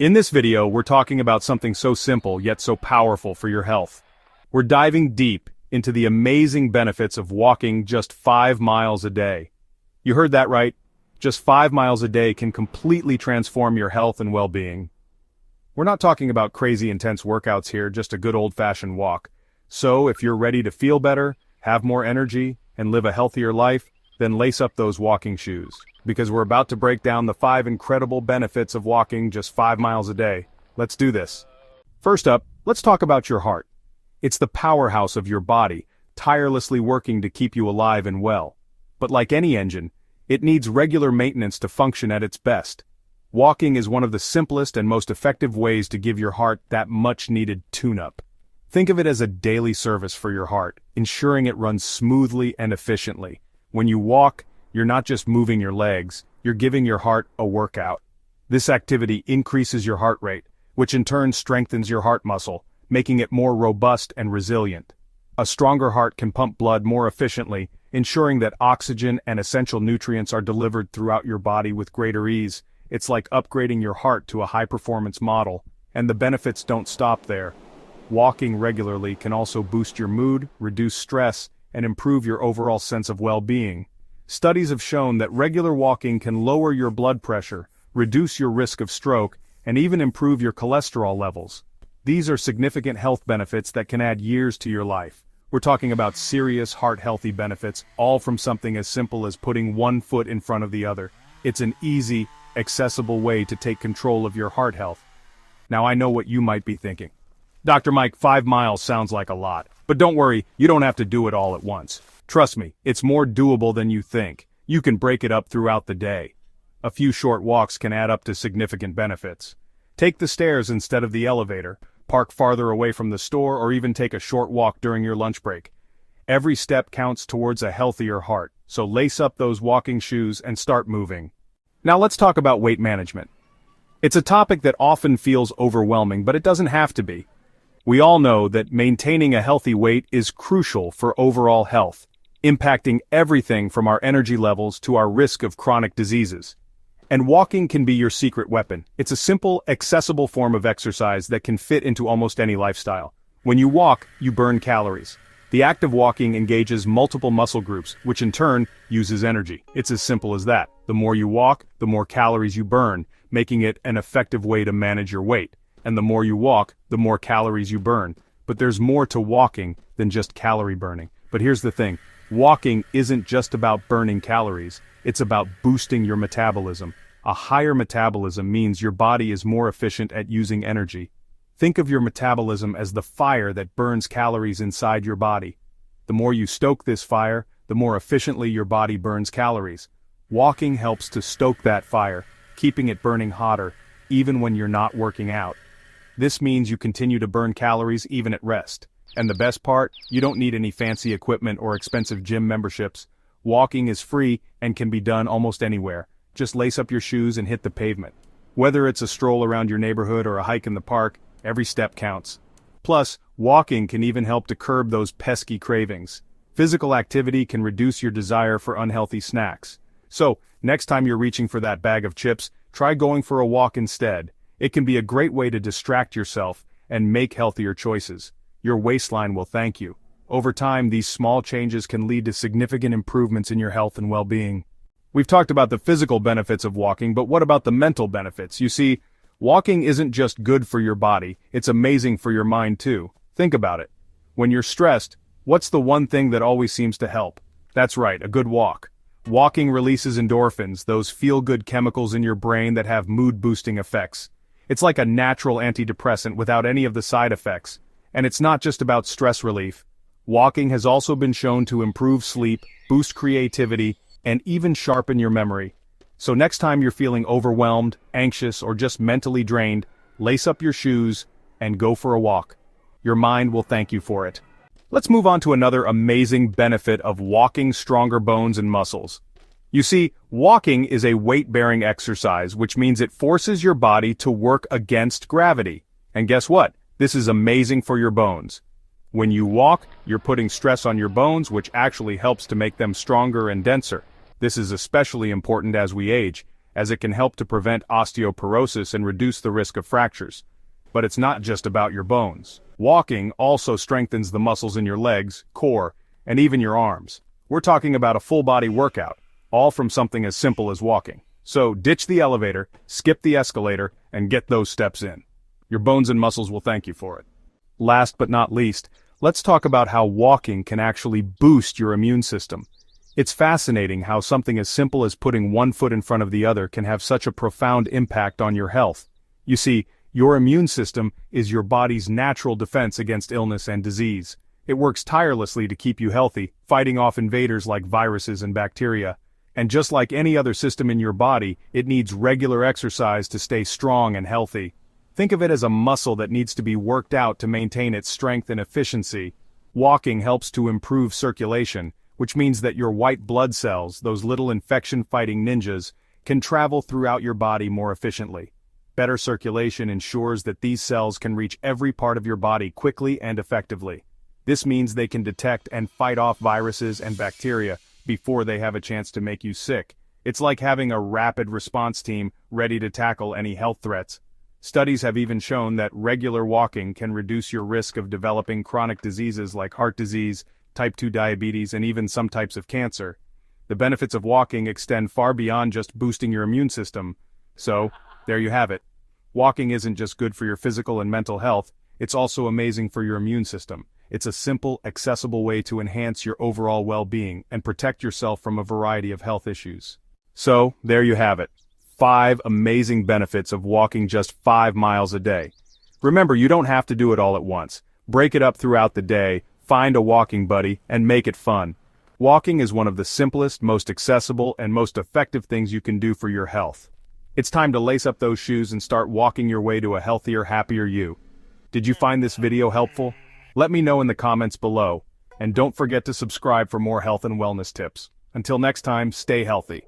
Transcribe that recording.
In this video, we're talking about something so simple yet so powerful for your health. We're diving deep into the amazing benefits of walking just 5 miles a day. You heard that right, just 5 miles a day can completely transform your health and well-being. We're not talking about crazy intense workouts here, just a good old-fashioned walk. So if you're ready to feel better, have more energy, and live a healthier life, then lace up those walking shoes because we're about to break down the five incredible benefits of walking just five miles a day. Let's do this. First up, let's talk about your heart. It's the powerhouse of your body, tirelessly working to keep you alive and well. But like any engine, it needs regular maintenance to function at its best. Walking is one of the simplest and most effective ways to give your heart that much-needed tune-up. Think of it as a daily service for your heart, ensuring it runs smoothly and efficiently. When you walk, you're not just moving your legs, you're giving your heart a workout. This activity increases your heart rate, which in turn strengthens your heart muscle, making it more robust and resilient. A stronger heart can pump blood more efficiently, ensuring that oxygen and essential nutrients are delivered throughout your body with greater ease. It's like upgrading your heart to a high-performance model, and the benefits don't stop there. Walking regularly can also boost your mood, reduce stress, and improve your overall sense of well-being. Studies have shown that regular walking can lower your blood pressure, reduce your risk of stroke, and even improve your cholesterol levels. These are significant health benefits that can add years to your life. We're talking about serious heart-healthy benefits, all from something as simple as putting one foot in front of the other. It's an easy, accessible way to take control of your heart health. Now I know what you might be thinking. Dr. Mike, five miles sounds like a lot. But don't worry, you don't have to do it all at once. Trust me, it's more doable than you think. You can break it up throughout the day. A few short walks can add up to significant benefits. Take the stairs instead of the elevator, park farther away from the store or even take a short walk during your lunch break. Every step counts towards a healthier heart, so lace up those walking shoes and start moving. Now let's talk about weight management. It's a topic that often feels overwhelming, but it doesn't have to be. We all know that maintaining a healthy weight is crucial for overall health impacting everything from our energy levels to our risk of chronic diseases. And walking can be your secret weapon. It's a simple, accessible form of exercise that can fit into almost any lifestyle. When you walk, you burn calories. The act of walking engages multiple muscle groups, which in turn uses energy. It's as simple as that. The more you walk, the more calories you burn, making it an effective way to manage your weight. And the more you walk, the more calories you burn. But there's more to walking than just calorie burning. But here's the thing, Walking isn't just about burning calories, it's about boosting your metabolism. A higher metabolism means your body is more efficient at using energy. Think of your metabolism as the fire that burns calories inside your body. The more you stoke this fire, the more efficiently your body burns calories. Walking helps to stoke that fire, keeping it burning hotter, even when you're not working out. This means you continue to burn calories even at rest. And the best part, you don't need any fancy equipment or expensive gym memberships. Walking is free and can be done almost anywhere. Just lace up your shoes and hit the pavement. Whether it's a stroll around your neighborhood or a hike in the park, every step counts. Plus, walking can even help to curb those pesky cravings. Physical activity can reduce your desire for unhealthy snacks. So, next time you're reaching for that bag of chips, try going for a walk instead. It can be a great way to distract yourself and make healthier choices. Your waistline will thank you. Over time, these small changes can lead to significant improvements in your health and well-being. We've talked about the physical benefits of walking, but what about the mental benefits? You see, walking isn't just good for your body, it's amazing for your mind too. Think about it. When you're stressed, what's the one thing that always seems to help? That's right, a good walk. Walking releases endorphins, those feel-good chemicals in your brain that have mood-boosting effects. It's like a natural antidepressant without any of the side effects. And it's not just about stress relief. Walking has also been shown to improve sleep, boost creativity, and even sharpen your memory. So next time you're feeling overwhelmed, anxious, or just mentally drained, lace up your shoes and go for a walk. Your mind will thank you for it. Let's move on to another amazing benefit of walking stronger bones and muscles. You see, walking is a weight-bearing exercise, which means it forces your body to work against gravity. And guess what? This is amazing for your bones. When you walk, you're putting stress on your bones, which actually helps to make them stronger and denser. This is especially important as we age. as it can help to prevent osteoporosis and reduce the risk of fractures. But it's not just about your bones. Walking also strengthens the muscles in your legs, core, and even your arms. We're talking about a full-body workout, all from something as simple as walking. So ditch the elevator, skip the escalator, and get those steps in. Your bones and muscles will thank you for it. Last but not least, let's talk about how walking can actually boost your immune system. It's fascinating how something as simple as putting one foot in front of the other can have such a profound impact on your health. You see, your immune system is your body's natural defense against illness and disease. It works tirelessly to keep you healthy, fighting off invaders like viruses and bacteria. And just like any other system in your body, it needs regular exercise to stay strong and healthy. Think of it as a muscle that needs to be worked out to maintain its strength and efficiency. Walking helps to improve circulation, which means that your white blood cells, those little infection-fighting ninjas, can travel throughout your body more efficiently. Better circulation ensures that these cells can reach every part of your body quickly and effectively. This means they can detect and fight off viruses and bacteria before they have a chance to make you sick. It's like having a rapid response team ready to tackle any health threats. Studies have even shown that regular walking can reduce your risk of developing chronic diseases like heart disease, type 2 diabetes, and even some types of cancer. The benefits of walking extend far beyond just boosting your immune system. So, there you have it. Walking isn't just good for your physical and mental health, it's also amazing for your immune system. It's a simple, accessible way to enhance your overall well-being and protect yourself from a variety of health issues. So, there you have it. Five amazing benefits of walking just five miles a day. Remember, you don't have to do it all at once. Break it up throughout the day, find a walking buddy, and make it fun. Walking is one of the simplest, most accessible, and most effective things you can do for your health. It's time to lace up those shoes and start walking your way to a healthier, happier you. Did you find this video helpful? Let me know in the comments below, and don't forget to subscribe for more health and wellness tips. Until next time, stay healthy.